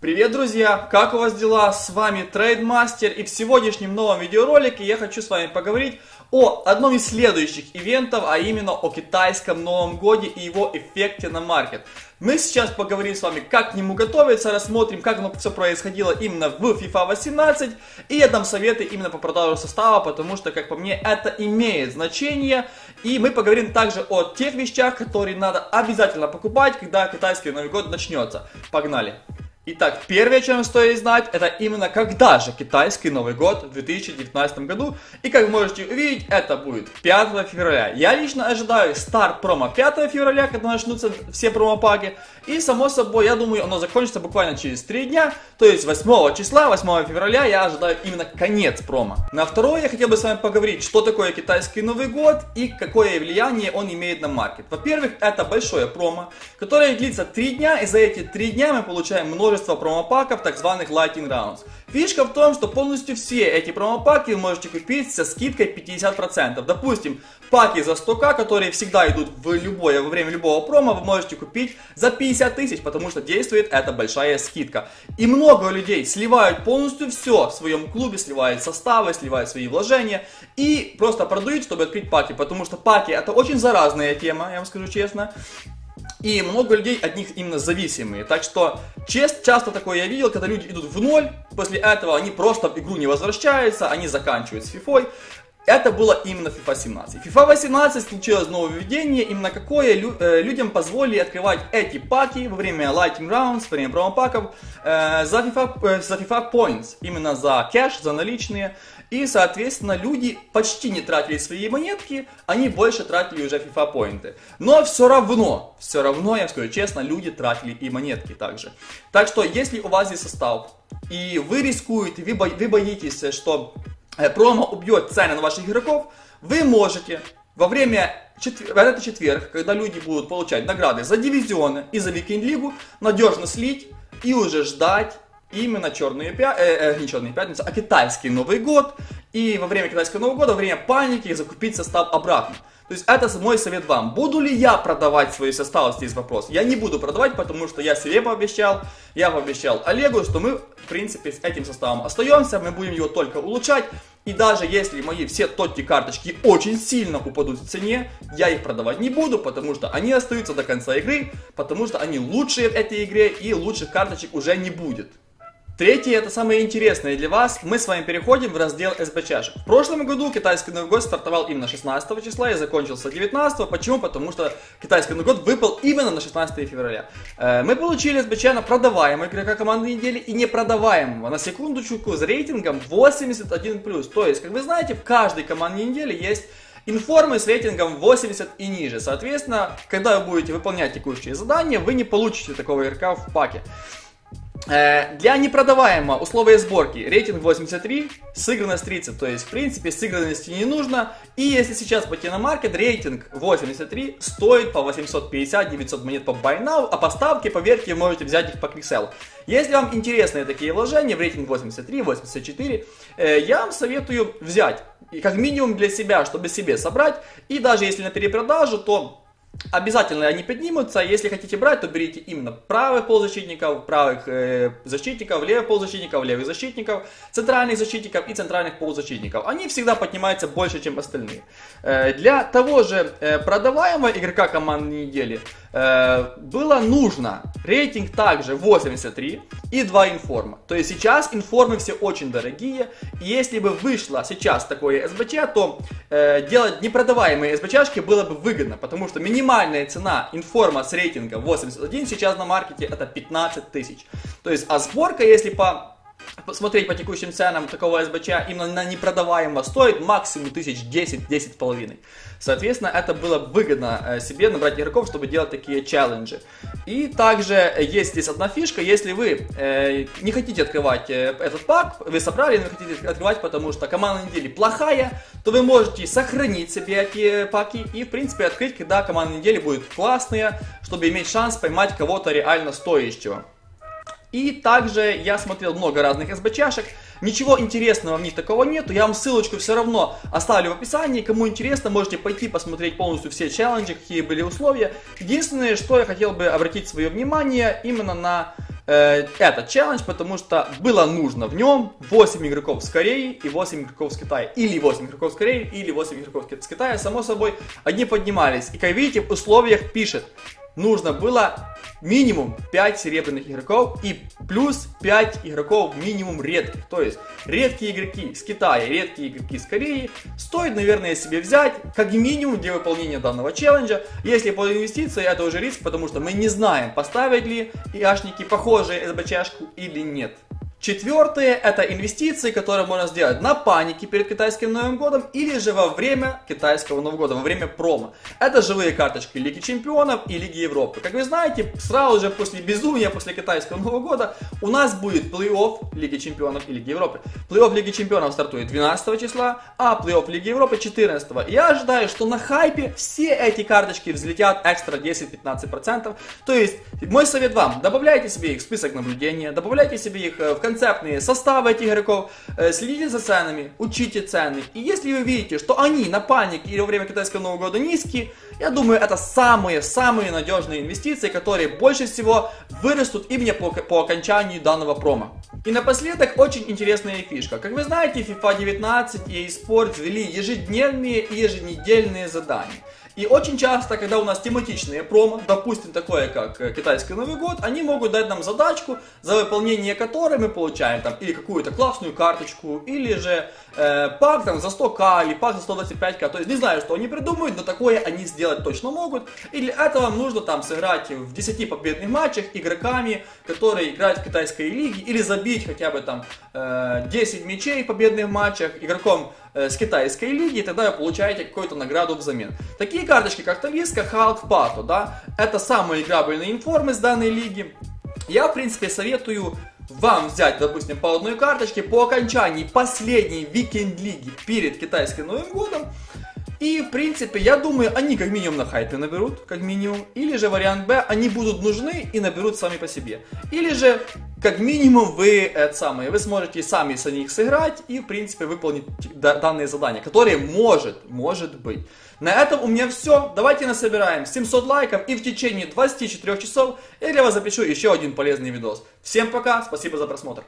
Привет, друзья! Как у вас дела? С вами Трейдмастер и в сегодняшнем новом видеоролике я хочу с вами поговорить о одном из следующих ивентов, а именно о китайском Новом Годе и его эффекте на маркет. Мы сейчас поговорим с вами, как к нему готовиться, рассмотрим, как оно все происходило именно в FIFA 18, и я дам советы именно по продажу состава, потому что, как по мне, это имеет значение. И мы поговорим также о тех вещах, которые надо обязательно покупать, когда китайский Новый Год начнется. Погнали! Итак, первое, чем стоит знать, это именно когда же китайский Новый год в 2019 году. И как можете увидеть, это будет 5 февраля. Я лично ожидаю старт промо 5 февраля, когда начнутся все промопаки. И само собой, я думаю, оно закончится буквально через 3 дня. То есть 8 числа, 8 февраля, я ожидаю именно конец промо. На второе я хотел бы с вами поговорить, что такое китайский Новый год и какое влияние он имеет на маркет. Во-первых, это большое промо, которое длится 3 дня, и за эти 3 дня мы получаем множество множество промопаков, так званых Lighting Rounds. Фишка в том, что полностью все эти промопаки вы можете купить со скидкой 50%. Допустим, паки за 100к, которые всегда идут в любое, во время любого промо, вы можете купить за 50 тысяч, потому что действует эта большая скидка. И много людей сливают полностью все в своем клубе, сливают составы, сливают свои вложения и просто продают, чтобы открыть паки, потому что паки это очень заразная тема, я вам скажу честно. И много людей от них именно зависимые. Так что чест, часто такое я видел, когда люди идут в ноль, после этого они просто в игру не возвращаются, они заканчивают с фифой. Это было именно FIFA 17. FIFA 18 случилось нововведение, именно какое лю э, людям позволили открывать эти паки во время Lighting Rounds, во время промопаков э, за, FIFA, э, за FIFA Points, именно за кэш, за наличные. И, соответственно, люди почти не тратили свои монетки, они больше тратили уже FIFA поинты. Но все равно, все равно, я скажу честно, люди тратили и монетки также. Так что, если у вас есть состав, и вы рискуете, вы, бо вы боитесь, что э, промо убьет цены на ваших игроков, вы можете во время четвер... в этот четверг, когда люди будут получать награды за дивизионы и за викенд-лигу, надежно слить и уже ждать именно черные пя... э, э, не черные пятницы, а китайский Новый год. И во время китайского Нового года, во время паники закупить состав обратно. То есть это мой совет вам. Буду ли я продавать свои составы, здесь вопрос. Я не буду продавать, потому что я себе пообещал, я пообещал Олегу, что мы, в принципе, с этим составом остаемся, мы будем его только улучшать. И даже если мои все тотти карточки очень сильно упадут в цене, я их продавать не буду, потому что они остаются до конца игры, потому что они лучшие в этой игре и лучших карточек уже не будет. Третье, это самое интересное для вас, мы с вами переходим в раздел СБЧшек. В прошлом году китайский Новый год стартовал именно 16 числа и закончился 19. Почему? Потому что китайский Новый год выпал именно на 16 февраля. Э, мы получили СБЧ на продаваемого игрока команды недели и непродаваемого. На секундочку с рейтингом 81+. То есть, как вы знаете, в каждой команде недели есть информы с рейтингом 80 и ниже. Соответственно, когда вы будете выполнять текущие задания, вы не получите такого игрока в паке. Э, для непродаваемого условия сборки рейтинг 83, сыгранность 30, то есть в принципе сыгранности не нужно. И если сейчас пойти на маркет, рейтинг 83 стоит по 850-900 монет по buy now, а поставки, поверьте, можете взять их по QXL. Если вам интересны такие вложения в рейтинг 83, 84, э, я вам советую взять, как минимум для себя, чтобы себе собрать. И даже если на перепродажу, то Обязательно они поднимутся. Если хотите брать, то берите именно правых полузащитников, правых э, защитников, левых полузащитников, левых защитников, центральных защитников и центральных полузащитников. Они всегда поднимаются больше, чем остальные. Э, для того же э, продаваемого игрока командной недели было нужно рейтинг также 83 и 2 информа. То есть сейчас информы все очень дорогие. И если бы вышло сейчас такое СБЧ, то э, делать непродаваемые СБЧшки было бы выгодно, потому что минимальная цена информа с рейтингом 81 сейчас на маркете это 15 тысяч. То есть, а сборка, если по посмотреть по текущим ценам такого СБЧ именно на непродаваемого стоит максимум 1010 10 половиной. Соответственно, это было выгодно э, себе набрать игроков, чтобы делать такие челленджи. И также есть здесь одна фишка, если вы э, не хотите открывать э, этот пак, вы собрали, но хотите открывать, потому что команда недели плохая, то вы можете сохранить себе эти паки и, в принципе, открыть, когда команда недели будет классная, чтобы иметь шанс поймать кого-то реально стоящего. И также я смотрел много разных СБЧшек. Ничего интересного в них такого нету. Я вам ссылочку все равно оставлю в описании. Кому интересно, можете пойти посмотреть полностью все челленджи, какие были условия. Единственное, что я хотел бы обратить свое внимание именно на э, этот челлендж, потому что было нужно в нем 8 игроков с Кореи и 8 игроков с Китая. Или 8 игроков с Кореи, или 8 игроков с Китая. Само собой, одни поднимались. И как видите, в условиях пишет, нужно было минимум 5 серебряных игроков и плюс 5 игроков минимум редких. То есть редкие игроки с Китая, редкие игроки с Кореи стоит, наверное, себе взять как минимум для выполнения данного челленджа. Если по инвестиции, это уже риск, потому что мы не знаем, поставить ли яшники похожие СБЧшку или нет. Четвертое – это инвестиции, которые можно сделать на панике перед китайским Новым годом или же во время китайского Нового года, во время промо. Это живые карточки Лиги Чемпионов и Лиги Европы. Как вы знаете, сразу же после безумия, после китайского Нового года, у нас будет плей-офф Лиги Чемпионов и Лиги Европы. Плей-офф Лиги Чемпионов стартует 12 числа, а плей-офф Лиги Европы 14. Я ожидаю, что на хайпе все эти карточки взлетят экстра 10-15%. То есть, мой совет вам, добавляйте себе их в список наблюдения, добавляйте себе их э, в концептные составы этих игроков, э, следите за ценами, учите цены. И если вы видите, что они на панике или во время китайского Нового года низкие, я думаю, это самые-самые надежные инвестиции, которые больше всего вырастут именно по, по окончанию данного промо. И напоследок очень интересная фишка. Как вы знаете, FIFA 19 и eSports ввели ежедневные и еженедельные задания. И очень часто, когда у нас тематичные промо, допустим, такое как э, китайский Новый год, они могут дать нам задачку, за выполнение которой мы получаем там или какую-то классную карточку, или же э, пак там за 100к, или пак за 125к. То есть не знаю, что они придумают, но такое они сделать точно могут. И для этого вам нужно там сыграть в 10 победных матчах игроками, которые играют в китайской лиге, или забить хотя бы там э, 10 мячей в победных матчах игроком с китайской лиги, и тогда вы получаете какую-то награду взамен. Такие карточки, как Талиска, Халк, Пато, да, это самые играбельные информы с данной лиги. Я, в принципе, советую вам взять, допустим, по одной карточке по окончании последней викенд-лиги перед китайским Новым годом, и, в принципе, я думаю, они как минимум на хайпе наберут, как минимум. Или же вариант Б, они будут нужны и наберут сами по себе. Или же, как минимум, вы, это самое, вы сможете сами с них сыграть и, в принципе, выполнить данные задания, которые может, может быть. На этом у меня все. Давайте насобираем 700 лайков и в течение 24 часов я для вас запишу еще один полезный видос. Всем пока, спасибо за просмотр.